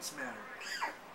What's matter?